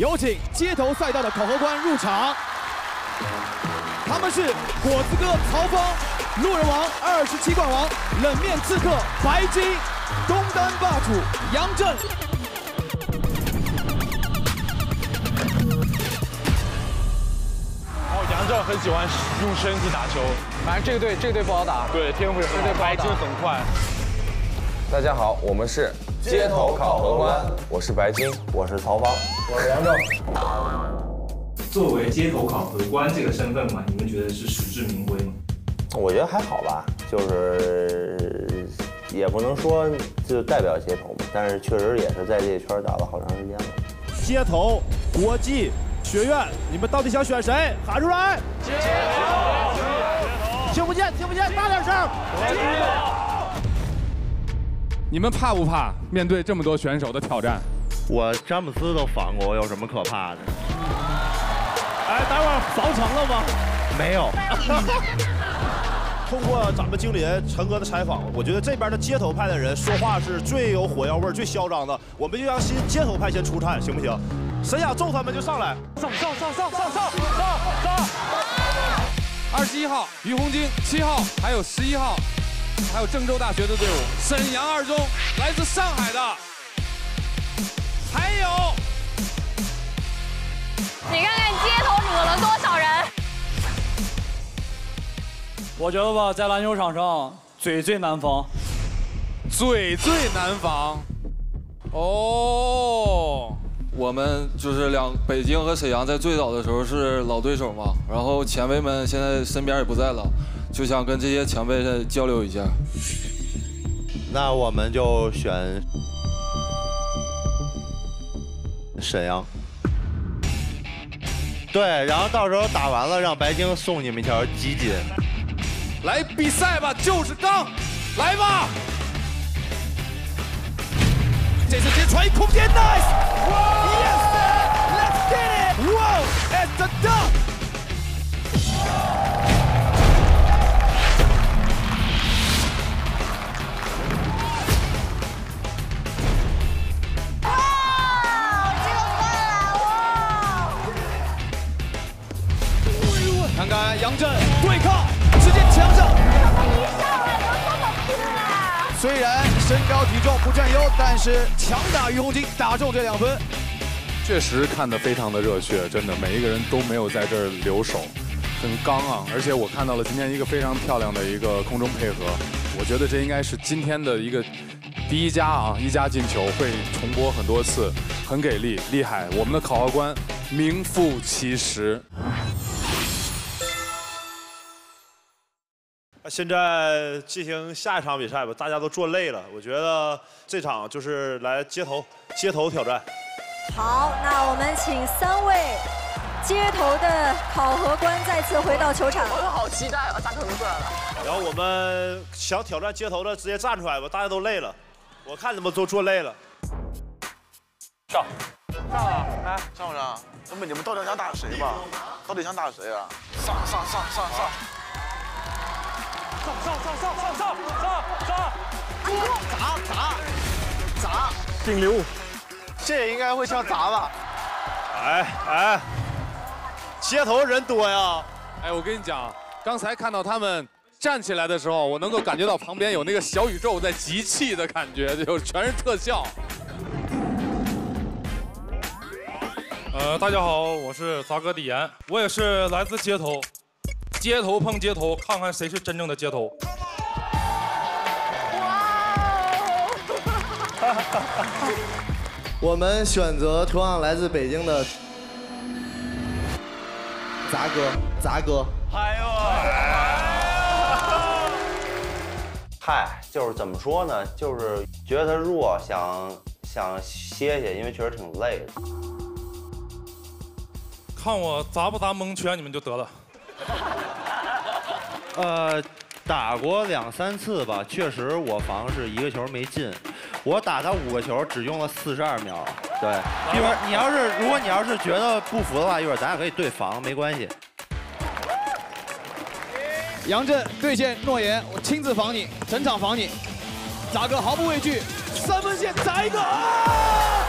有请街头赛道的考核官入场。他们是果子哥曹芳、路人王二十七冠王、冷面刺客白金、东单霸主杨震。哦，杨震很喜欢用身体打球，反正这个队这个队不好打，对，天赋也很好，白金很快。大家好，我们是街头考核官，我是白金，我是曹芳，我是杨正。作为街头考核官这个身份嘛，你们觉得是实至名归吗？我觉得还好吧，就是也不能说就代表街头嘛，但是确实也是在这一圈打了好长时间了。街头国际学院，你们到底想选谁？喊出来！街头，听不见，听不见，大点声！你们怕不怕面对这么多选手的挑战？我詹姆斯都防过，我有什么可怕的？哎，待会儿防成了吗？没有。通过咱们经理人陈哥的采访，我觉得这边的街头派的人说话是最有火药味、最嚣张的。我们就让新街头派先出战，行不行？谁想揍他们就上来，上上上上上上上上！二十一号于洪金，七号还有十一号。还有郑州大学的队伍，沈阳二中，来自上海的，还有，你看看街头惹了多少人？我觉得吧，在篮球场上，嘴最难防，嘴最难防。哦，我们就是两北京和沈阳在最早的时候是老对手嘛，然后前辈们现在身边也不在了。就想跟这些前辈再交流一下，那我们就选沈阳。对，然后到时候打完了，让白鲸送你们一条集锦。来比赛吧，就是刚，来吧！这次直接传一空间，Nice！Yes！Let's 看看杨震对抗，直接强上。虽然身高体重不占优，但是强打于洪金，打中这两分。确实看得非常的热血，真的每一个人都没有在这儿留手，很刚啊！而且我看到了今天一个非常漂亮的一个空中配合，我觉得这应该是今天的一个第一家啊，一家进球会重播很多次，很给力，厉害！我们的考核官名副其实。现在进行下一场比赛吧，大家都坐累了，我觉得这场就是来街头街头挑战。好，那我们请三位街头的考核官再次回到球场。我好期待啊，扎腾出来了。然后我们想挑战街头的直接站出来吧，大家都累了，我看你们都坐累了。上，上啊！来，上不上？那么你们到底想打谁吧？到底想打谁啊？上上上上上！上上上上上上上上！砸砸砸！顶流，这也应该会像砸吧？哎哎，街头人多呀！哎，我跟你讲，刚才看到他们站起来的时候，我能够感觉到旁边有那个小宇宙在集气的感觉，就全是特效。呃，大家好，我是杂哥李岩，我也是来自街头。街头碰街头，看看谁是真正的街头。我们选择同样来自北京的杂哥，杂哥。嗨呦！嗨，就是怎么说呢？就是觉得他弱，想想歇歇，因为确实挺累的。看我砸不砸蒙圈，你们就得了。呃，打过两三次吧，确实我防是一个球没进，我打他五个球只用了四十二秒。对，一会儿你要是如果你要是觉得不服的话，一会儿咱俩可以对防，没关系。杨震兑现诺言，我亲自防你，整场防你。砸哥毫不畏惧，三分线砸一个。啊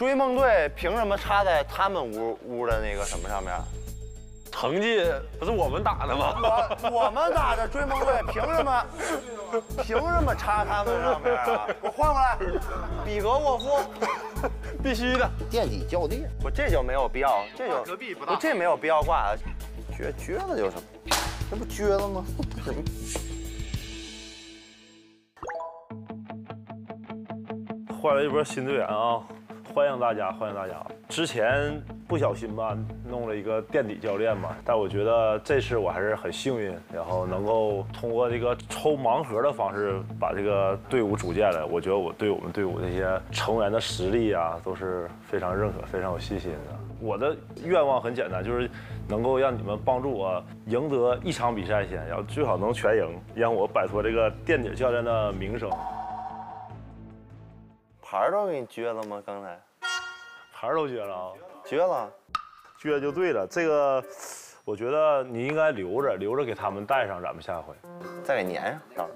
追梦队凭什么插在他们屋屋的那个什么上面？成绩不是我们打的吗？我我们打的追梦队凭什么？凭什么插他们上面啊？我换过来，比格沃夫，必须的。垫底教练，我这就没有必要，这就隔壁不我这没有必要挂，撅撅了就是，这不撅了吗？换了一波新队员啊！欢迎大家，欢迎大家！之前不小心吧，弄了一个垫底教练嘛，但我觉得这次我还是很幸运，然后能够通过这个抽盲盒的方式把这个队伍组建了。我觉得我对我们队伍这些成员的实力啊，都是非常认可、非常有信心的。我的愿望很简单，就是能够让你们帮助我赢得一场比赛先，然后最好能全赢，让我摆脱这个垫底教练的名声。牌儿都给你撅了吗？刚才牌儿都撅了啊，撅了，撅就对了。这个我觉得你应该留着，留着给他们带上，咱们下回再给粘上。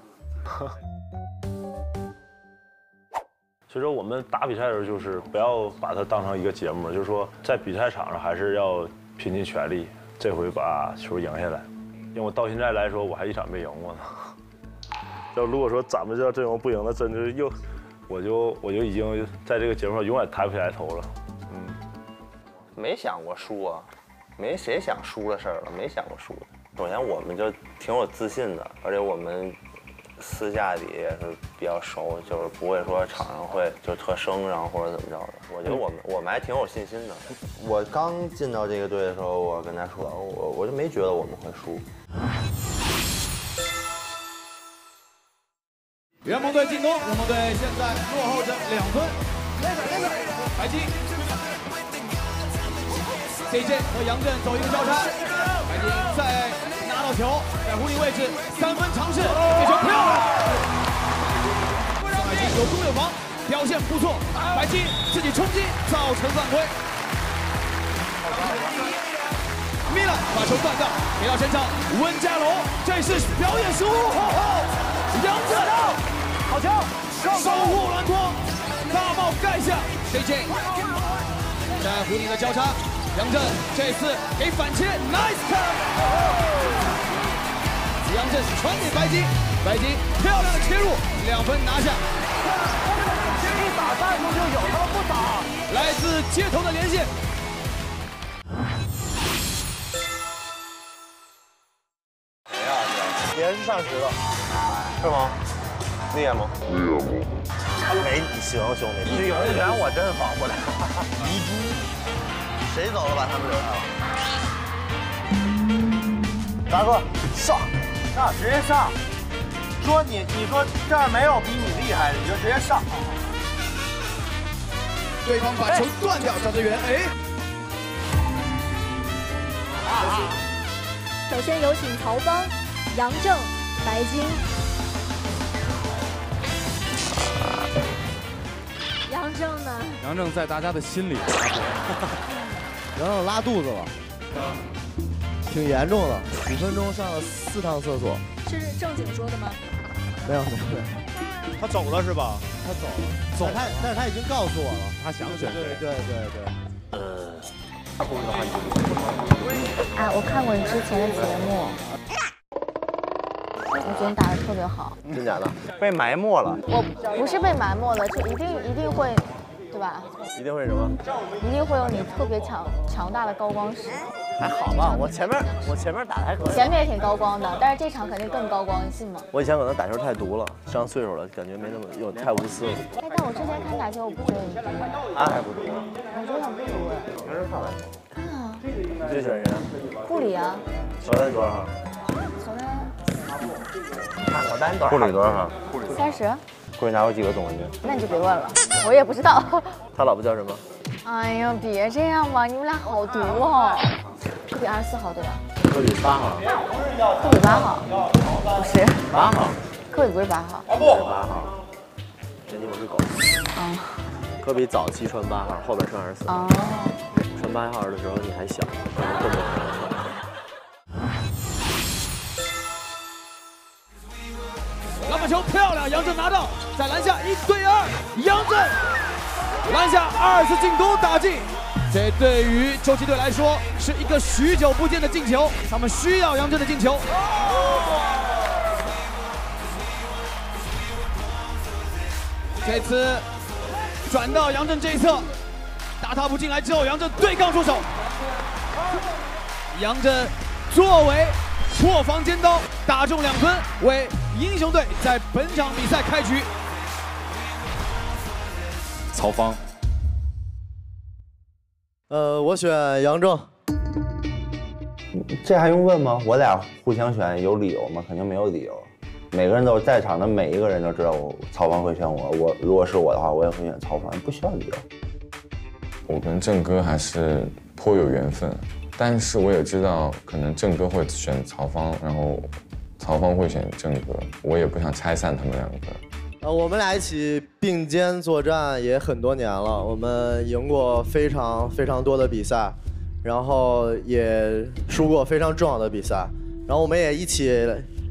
所以说我们打比赛的时候，就是不要把它当成一个节目，就是说在比赛场上还是要拼尽全力，这回把球赢下来。因为我到现在来说，我还一场没赢过呢。要如果说咱们这阵容不赢，了真的又。我就我就已经在这个节目上永远抬不起来头了，嗯，没想过输啊，没谁想输的事儿了，没想过输。首先我们就挺有自信的，而且我们私下里也是比较熟，就是不会说场上会就特生，然后或者怎么着的。我觉得我们我们还挺有信心的。我刚进到这个队的时候，我跟他说，我我就没觉得我们会输。圆梦队进攻，联盟队现在落后着两分。白金，CJ 和杨震走一个交叉，白金再拿到球，在弧顶位置三分尝试，这球漂亮！白金有攻有防，表现不错。白金自己冲击，造成犯规。米勒把球断掉，给到前场，温加龙，这是表演失误。杨震。好球！守护篮筐，大帽盖下。JJ 在弧顶的交叉，杨震这次给反切，nice cut！杨震传给白金，白金漂亮的切入，两分拿下。一打三分就有，他们不打。来自街头的连线。谁呀？也是上十的，是吗？厉害吗？厉害吗？没你行，兄弟，你永远我真防不了。遗珠，谁走了把他们留下了？大哥，上，上，直接上。说你，你说这儿没有比你厉害的，你就直接上。对方把球断掉，赵泽源，哎。首先有请曹芳、杨正、白金。杨正呢？杨正在大家的心里。杨正拉肚子了，挺严重的，五分钟上了四趟厕所。是正经说的吗？没有没有没有，他走了是吧？他走了，走他，但是他已经告诉我了，他想选谁？对对对对。呃，啊，我看过你之前的节目。我觉得你打的特别好，真假的？被埋没了？我不是被埋没了，就一定一定会，对吧？一定会什么？一定会有你特别强强大的高光时。还好吧，我前面我前面打的还可以。前面也挺高光的，但是这场肯定更高光，你信吗？我以前可能打球太毒了，上岁数了，感觉没那么有太无私了。哎，但我之前看打球，我不觉得你毒。啊，还不毒？我觉得很不毒哎。什么时？看啊。你最喜欢谁？库里啊。乔丹多少号？库里多少号？三十。库里拿过几个总冠军？那你就别问了，我也不知道。他老婆叫什么？哎呀，别这样吧，你们俩好毒哦。科比二十四号对吧？科比八号。科比八号？不是。八号。科比不是八号。不是八号。人家我是狗。啊。科比早期穿八号，后边穿二十四。哦。穿八号的时候你还小，可能根本不能穿。球漂亮，杨震拿到，在篮下一对二，杨震篮下二次进攻打进，这对于洲际队来说是一个许久不见的进球，他们需要杨震的进球。这次转到杨震这一侧，大踏步进来之后，杨震对抗出手，杨震作为破防尖刀打中两分，为英雄队在本场比赛开局。曹芳，呃，我选杨正。这还用问吗？我俩互相选有理由吗？肯定没有理由。每个人都在场的每一个人都知道我曹芳会选我。我如果是我的话，我也会选曹芳，不需要理由。我跟郑哥还是颇有缘分，但是我也知道可能郑哥会选曹芳，然后曹芳会选郑哥，我也不想拆散他们两个。呃，我们俩一起并肩作战也很多年了，我们赢过非常非常多的比赛，然后也输过非常重要的比赛，然后我们也一起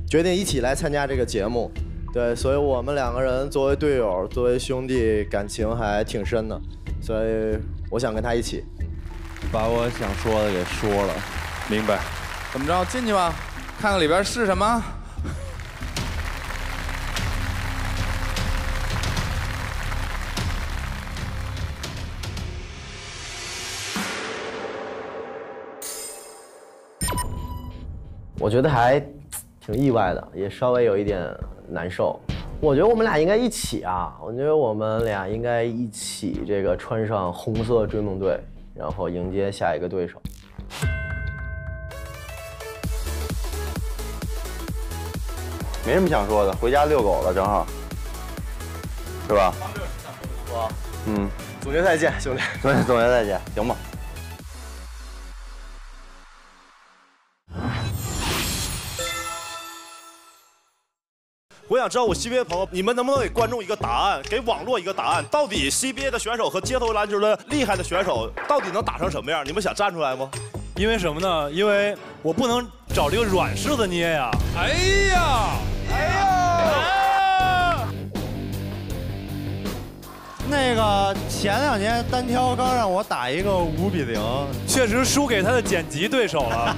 决定一起来参加这个节目，对，所以我们两个人作为队友，作为兄弟，感情还挺深的，所以我想跟他一起。把我想说的给说了，明白。怎么着，进去吧，看看里边是什么。我觉得还挺意外的，也稍微有一点难受。我觉得我们俩应该一起啊，我觉得我们俩应该一起这个穿上红色追梦队，然后迎接下一个对手。没什么想说的，回家遛狗了，正好，是吧？我，嗯，总决赛见，兄弟。总总决赛见，行吧？我想知道我 CBA 的朋友，你们能不能给观众一个答案，给网络一个答案？到底 CBA 的选手和街头篮球的厉害的选手，到底能打成什么样？你们想站出来吗？因为什么呢？因为我不能找这个软柿子捏呀。哎呀，哎呦！那个前两年单挑刚让我打一个五比零，确实输给他的剪辑对手了。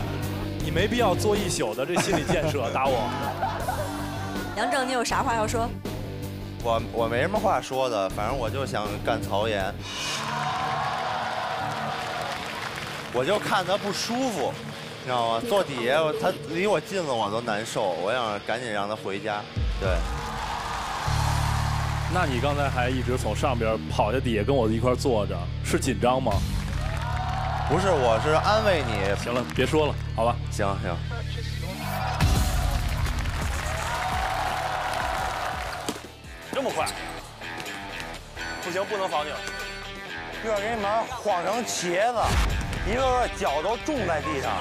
你没必要做一宿的这心理建设打我。杨正，你有啥话要说？我我没什么话说的，反正我就想干曹岩，我就看他不舒服，你知道吗？坐底下他离我近了我都难受，我想赶紧让他回家。对，那你刚才还一直从上边跑下底下跟我一块坐着，是紧张吗？不是，我是安慰你。行了，别说了，好吧？行行。这么快？不行，不能防你。一会儿给你们晃成茄子，一个个脚都种在地上。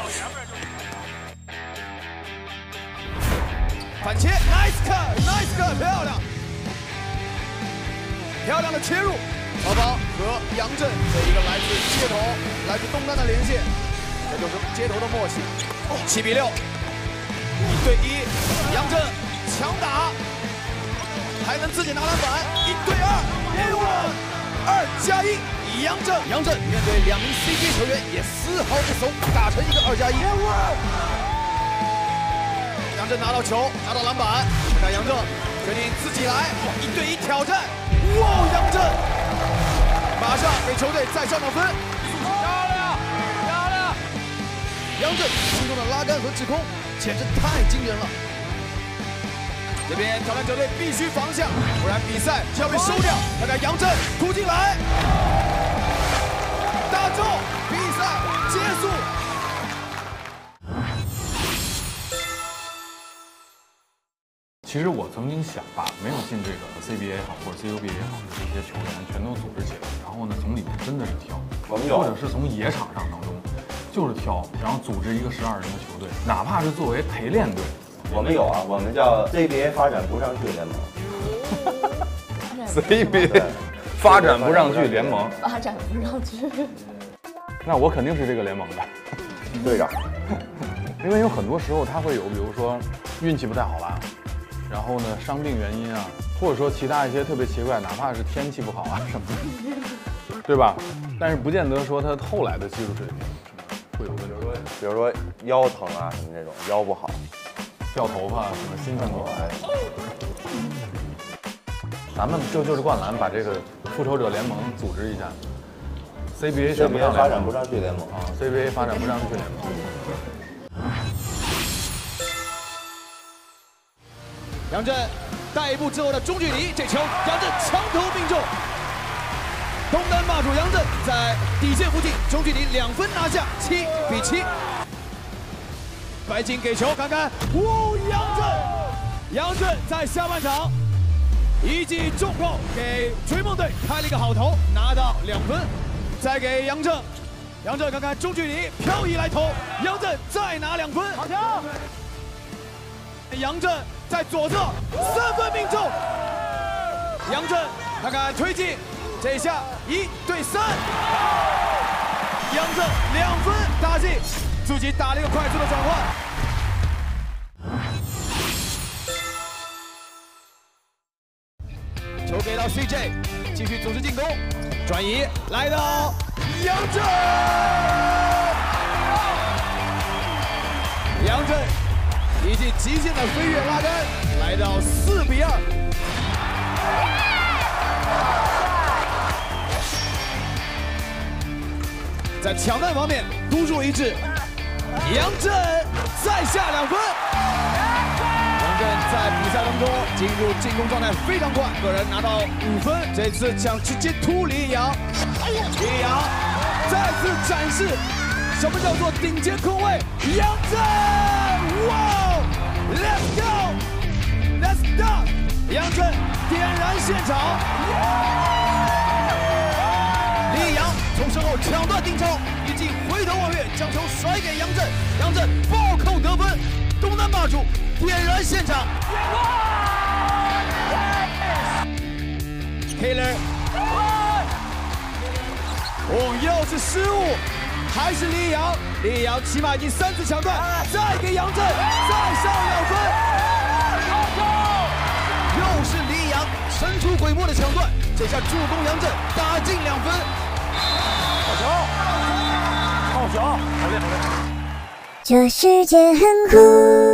反切，nice cut，nice cut，漂亮，漂亮的切入，曹芳和杨震这一个来自街头、来自东单的连线，这就是街头的默契。七比六，一对一，杨震强打。还能自己拿篮板，一对二，二加一，杨震，杨震面对两名 CBA 球员也丝毫不怂，打成一个二加一。杨震拿到球，拿到篮板，看杨震决定自己来，一对一挑战，哇，杨震马上给球队再上两分，漂亮，漂亮，杨震心中的拉杆和制空简直太惊人了。这边挑战者队必须防下，不然比赛就要被收掉。看看杨震突进来，其实我曾经想把没有进这个 CBA 也好，或者 CUBA 也好的这些球员全都组织起来，然后呢从里面真的是挑，我们有或者是从野场上当中就是挑，然后组织一个十二人的球队，哪怕是作为陪练队。我们有啊，我们叫 CBA 发展不上去联盟。CBA 发展不上去联盟，发展不上去。那我肯定是这个联盟的队长，因为有很多时候他会有，比如说运气不太好吧，然后呢，伤病原因啊，或者说其他一些特别奇怪，哪怕是天气不好啊什么的，对吧？但是不见得说他后来的技术水平会有问题。比如说腰疼啊什么这种，腰不好，掉头发什么心情不好。咱们就就是灌篮，把这个复仇者联盟组织一下。CBA 选不上 CBA 发展不上去联盟啊，CBA 发展不上去联盟。杨震带一步之后的中距离，这球杨震强投命中。东单霸主杨震在底线附近中距离两分拿下，七比七。白金给球，看看，哦，杨震，杨震在下半场一记重扣给追梦队开了一个好头，拿到两分。再给杨震，杨震看看中距离漂移来投，杨震再拿两分。好球！杨震在左侧三分命中，杨震看看推进，这一下一对三，杨震两分打进，自己打了一个快速的转换。球给到 CJ，继续组织进攻，转移来到杨震，杨震以及极限的飞跃拉杆，来到四比二。在抢断方面独树一帜，杨震再下两分。杨震在比赛当中进入进攻状态非常快，个人拿到五分。这次想直接突李阳，李阳再次展示什么叫做顶尖控卫。杨震，哇，Let's go，Let's go，杨震点燃现场。李阳从身后抢断丁超，一记回头望月将球甩给杨振，杨振暴扣得分，东南霸主点燃现场。Taylor，哦，又是失误，还是李阳，李阳起码已经三次抢断，再给杨震再上两分，又是李阳神出鬼没的抢断，这下助攻杨震打进两分。好球！好球！好嘞！好嘞！这世界很酷。